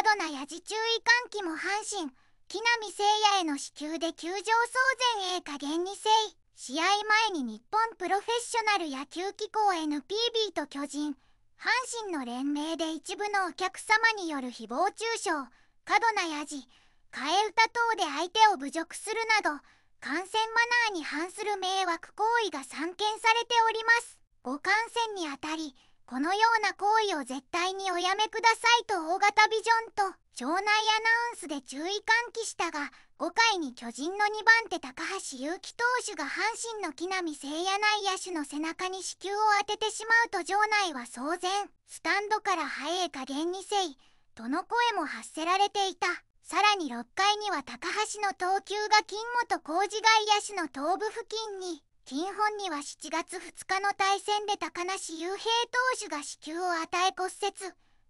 過度なやじ注意喚起も阪神木浪聖也への支給で球場騒然ええ加減にせい試合前に日本プロフェッショナル野球機構 NPB と巨人阪神の連名で一部のお客様による誹謗中傷過度なやじ替え歌等で相手を侮辱するなど感染マナーに反する迷惑行為が散見されておりますご観戦にあたりこのような行為を絶対におやめくださいと大型ビジョンと場内アナウンスで注意喚起したが5回に巨人の2番手高橋優希投手が阪神の木浪聖也内野手の背中に子宮を当ててしまうと場内は騒然。スタンドから早い加減にせい。との声も発せられていた。さらに6回には高橋の投球が金本浩二外野手の頭部付近に。金本には7月2日の対戦で高梨雄平投手が子宮を与え骨折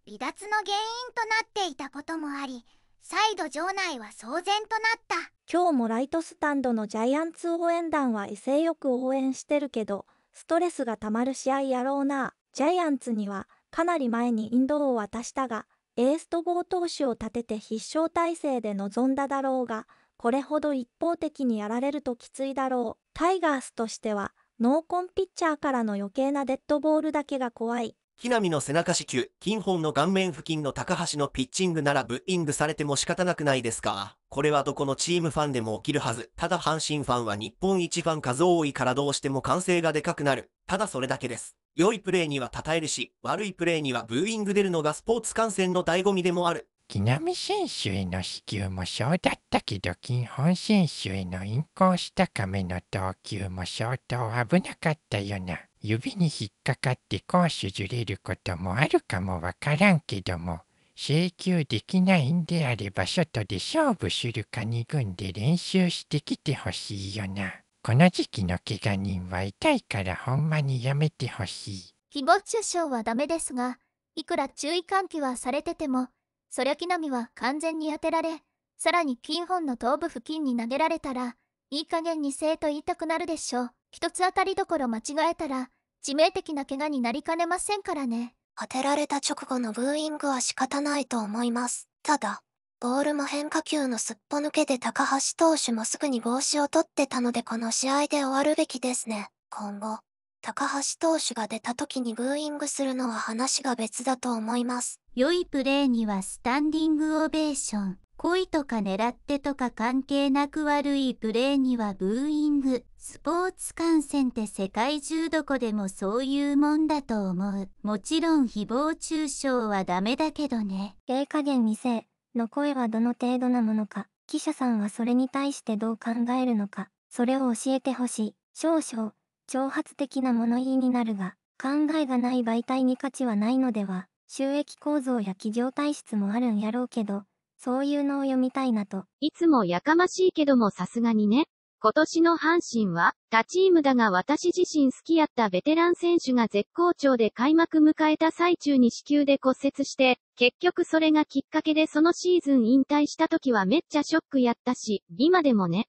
離脱の原因となっていたこともあり再度場内は騒然となった。今日もライトスタンドのジャイアンツ応援団は威勢よく応援してるけどストレスがたまる試合やろうな。ジャイアンツにはかなり前にインドを渡したがエーストボー投手を立てて必勝体制で臨んだだろうがこれほど一方的にやられるときついだろうタイガースとしてはノーコンピッチャーからの余計なデッドボールだけが怖い木浪の背中支給、金本の顔面付近の高橋のピッチングならブッイングされても仕方なくないですか？これはどこのチームファンでも起きるはず。ただ阪神ファンは日本一ファン数多いからどうしても歓声がでかくなる。ただそれだけです。良いプレーには称えるし、悪いプレーにはブーイング出るのがスポーツ観戦の醍醐味でもある。木浪選手への支給もそうだったけど、金本選手へのインコース高めの投球も相当危なかったよな。指に引っかかってコースずれることもあるかもわからんけども、請求できないんであれば外で勝負するか2軍で練習してきてほしいよな。この時期の怪我人は痛いからほんまにやめてほしい。誹謗中傷はダメですが、いくら注意喚起はされてても、そりゃ木並は完全に当てられ、さらに金本の頭部付近に投げられたら、いい加減にせえと言いたくなるでしょう。一つ当たりどころ間違えたら、致命的な怪我になりかねませんからね。当てられた直後のブーイングは仕方ないと思います。ただ、ボールも変化球のすっぽ抜けで高橋投手もすぐに帽子を取ってたのでこの試合で終わるべきですね。今後、高橋投手が出た時にブーイングするのは話が別だと思います。良いプレーにはスタンディングオベーション。恋とか狙ってとか関係なく悪いプレーにはブーイング。スポーツ観戦って世界中どこでもそういうもんだと思う。もちろん誹謗中傷はダメだけどね。ええ加減にせの声はどの程度なものか。記者さんはそれに対してどう考えるのか。それを教えてほしい。少々、挑発的な物言いになるが、考えがない媒体に価値はないのでは。収益構造や企業体質もあるんやろうけど、そういうのを読みたいなと。いつもやかましいけどもさすがにね。今年の阪神は、他チームだが私自身好きやったベテラン選手が絶好調で開幕迎えた最中に子宮で骨折して、結局それがきっかけでそのシーズン引退した時はめっちゃショックやったし、今でもね。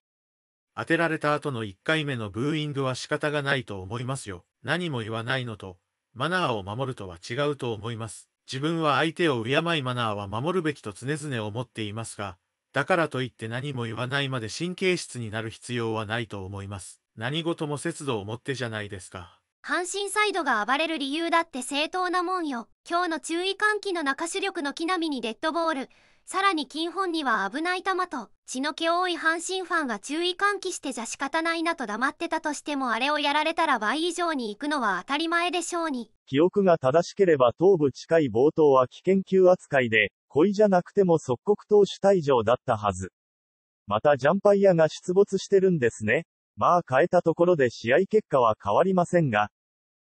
当てられた後の1回目のブーイングは仕方がないと思いますよ。何も言わないのと、マナーを守るとは違うと思います。自分は相手を敬いマナーは守るべきと常々思っていますが、だからといって何も言わないまで神経質になる必要はないと思います。何事も節度を持ってじゃないですか。阪神サイドが暴れる理由だって正当なもんよ。今日の注意喚起の中主力の木並にデッドボール。さらに金本には危ない球と、血の気多い阪神ファンが注意喚起してじゃ仕方ないなと黙ってたとしてもあれをやられたら倍以上に行くのは当たり前でしょうに。記憶が正しければ頭部近い冒頭は危険級扱いで、恋じゃなくても即刻投手退場だったはず。またジャンパイアが出没してるんですね。まあ変えたところで試合結果は変わりませんが、